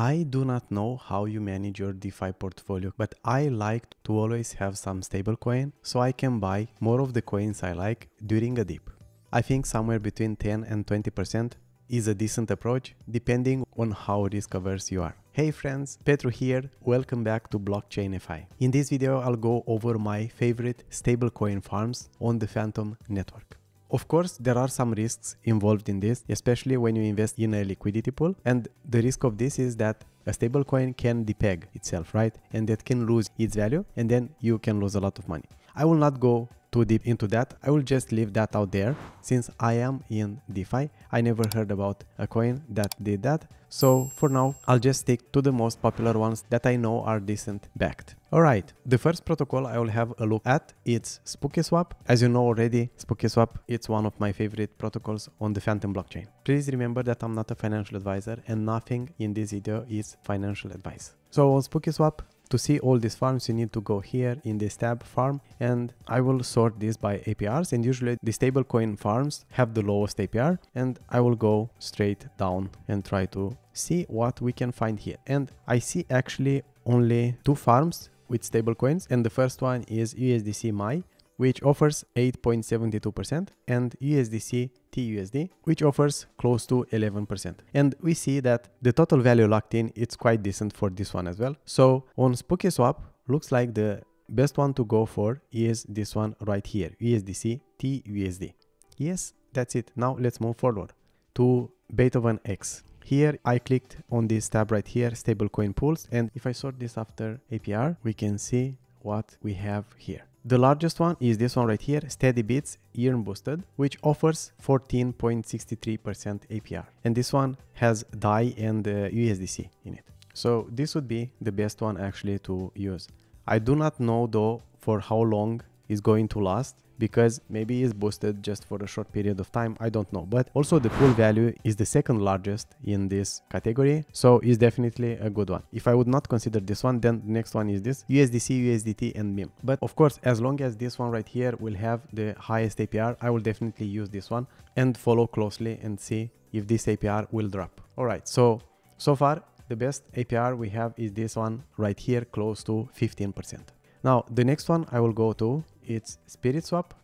I do not know how you manage your DeFi portfolio, but I like to always have some stablecoin so I can buy more of the coins I like during a dip. I think somewhere between 10 and 20% is a decent approach depending on how risk averse you are. Hey friends, Petru here, welcome back to blockchainFi. In this video I'll go over my favorite stablecoin farms on the Fantom network. Of course, there are some risks involved in this, especially when you invest in a liquidity pool. And the risk of this is that a stablecoin can depeg itself, right? And that can lose its value and then you can lose a lot of money. I will not go too deep into that. I will just leave that out there since I am in DeFi. I never heard about a coin that did that. So for now, I'll just stick to the most popular ones that I know are decent backed. Alright, the first protocol I will have a look at is SpookySwap. As you know already, SpookySwap it's one of my favorite protocols on the Fantom blockchain. Please remember that I'm not a financial advisor and nothing in this video is financial advice. So on SpookySwap, to see all these farms, you need to go here in this tab farm and I will sort this by APRs and usually the stablecoin farms have the lowest APR and I will go straight down and try to see what we can find here. And I see actually only two farms with stablecoins and the first one is USDC MAI which offers 8.72% and USDC TUSD, which offers close to 11%. And we see that the total value locked in, it's quite decent for this one as well. So on SpookySwap, looks like the best one to go for is this one right here, USDC TUSD. Yes, that's it. Now let's move forward to Beethoven X. Here I clicked on this tab right here, stablecoin pools. And if I sort this after APR, we can see what we have here. The largest one is this one right here, SteadyBits Earn Boosted, which offers 14.63% APR. And this one has DAI and uh, USDC in it. So this would be the best one actually to use. I do not know though for how long is going to last because maybe it's boosted just for a short period of time i don't know. But also the pool value is the second largest in this category so it's definitely a good one. If i would not consider this one then the next one is this usdc usdt and MIM but of course as long as this one right here will have the highest apr i will definitely use this one and follow closely and see if this apr will drop. All right so so far the best apr we have is this one right here close to 15 percent. Now the next one I will go to it's Spirit Swap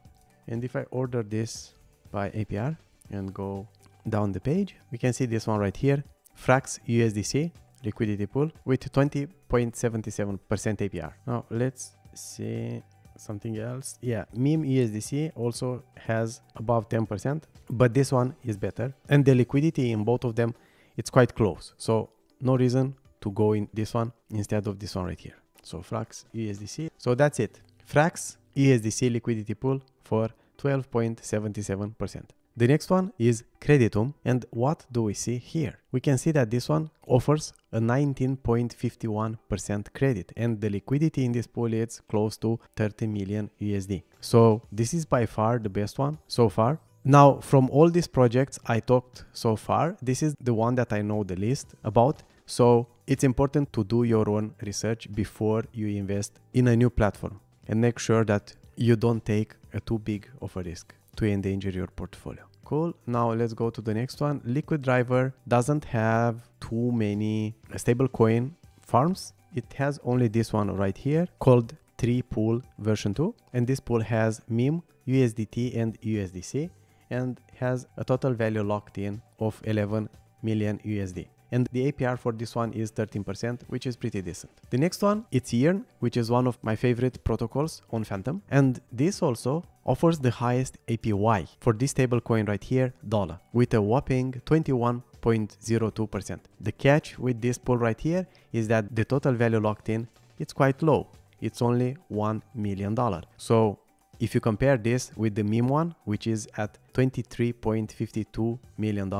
and if I order this by APR and go down the page we can see this one right here Frax USDC liquidity pool with 20.77% APR. Now let's see something else. Yeah, MIM USDC also has above 10%, but this one is better. And the liquidity in both of them, it's quite close. So no reason to go in this one instead of this one right here. So Frax USDC. So that's it. Frax USDC liquidity pool for 12.77%. The next one is Creditum and what do we see here? We can see that this one offers a 19.51% credit and the liquidity in this pool is close to 30 million USD. So this is by far the best one so far. Now from all these projects I talked so far, this is the one that I know the least about so it's important to do your own research before you invest in a new platform and make sure that you don't take a too big of a risk to endanger your portfolio. Cool. Now let's go to the next one. Liquid Driver doesn't have too many stablecoin farms. It has only this one right here called 3 Pool version 2 and this pool has MIM, USDT and USDC and has a total value locked in of 11 million USD and the APR for this one is 13%, which is pretty decent. The next one, it's Yearn, which is one of my favorite protocols on Fantom. And this also offers the highest APY for this stablecoin right here, dollar, with a whopping 21.02%. The catch with this pool right here is that the total value locked in, it's quite low. It's only $1 million. So if you compare this with the MIM one, which is at $23.52 million,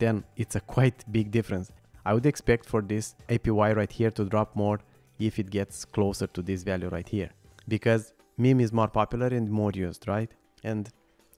then it's a quite big difference. I would expect for this APY right here to drop more if it gets closer to this value right here because MIM is more popular and more used, right? And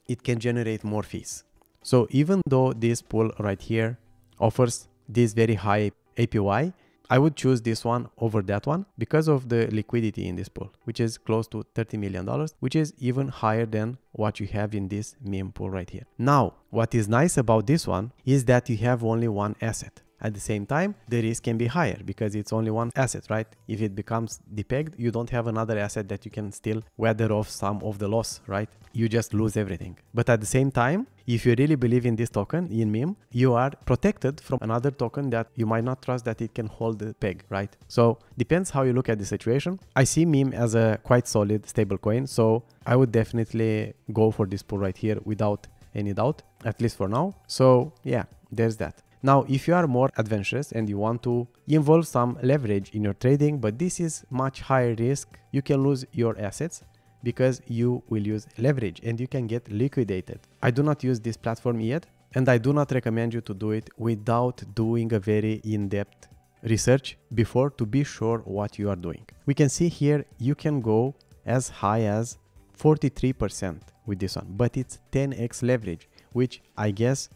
it can generate more fees. So even though this pool right here offers this very high APY, I would choose this one over that one because of the liquidity in this pool, which is close to $30 million, which is even higher than what you have in this MIM pool right here. Now, what is nice about this one is that you have only one asset. At the same time, the risk can be higher because it's only one asset, right? If it becomes depegged, you don't have another asset that you can still weather off some of the loss, right? You just lose everything. But at the same time, if you really believe in this token, in MIM, you are protected from another token that you might not trust that it can hold the peg, right? So depends how you look at the situation. I see MIM as a quite solid stable coin, so I would definitely go for this pool right here without any doubt, at least for now. So yeah, there's that. Now, if you are more adventurous and you want to involve some leverage in your trading, but this is much higher risk, you can lose your assets because you will use leverage and you can get liquidated. I do not use this platform yet and I do not recommend you to do it without doing a very in-depth research before to be sure what you are doing. We can see here you can go as high as 43% with this one, but it's 10x leverage, which I guess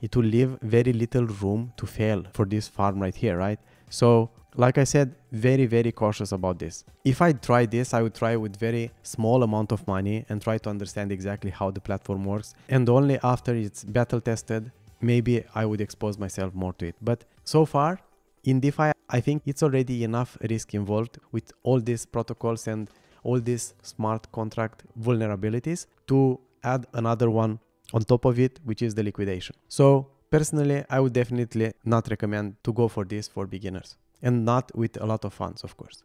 it will leave very little room to fail for this farm right here, right? So like I said, very, very cautious about this. If I try this, I would try with very small amount of money and try to understand exactly how the platform works. And only after it's battle tested, maybe I would expose myself more to it. But so far in DeFi, I think it's already enough risk involved with all these protocols and all these smart contract vulnerabilities to add another one on top of it, which is the liquidation. So personally, I would definitely not recommend to go for this for beginners and not with a lot of funds, of course.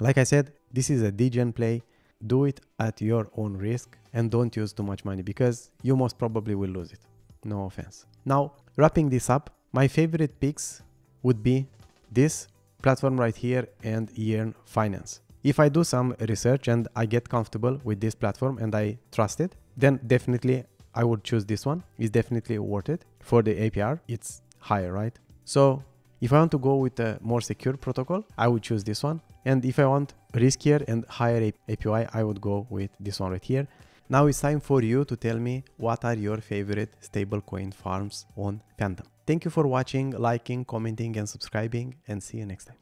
Like I said, this is a degen play. Do it at your own risk and don't use too much money because you most probably will lose it. No offense. Now, wrapping this up, my favorite picks would be this platform right here and Yearn Finance. If I do some research and I get comfortable with this platform and I trust it, then definitely I would choose this one. It's definitely worth it. For the APR, it's higher, right? So if I want to go with a more secure protocol, I would choose this one. And if I want riskier and higher APY, I would go with this one right here. Now it's time for you to tell me what are your favorite stablecoin farms on Fantom. Thank you for watching, liking, commenting and subscribing and see you next time.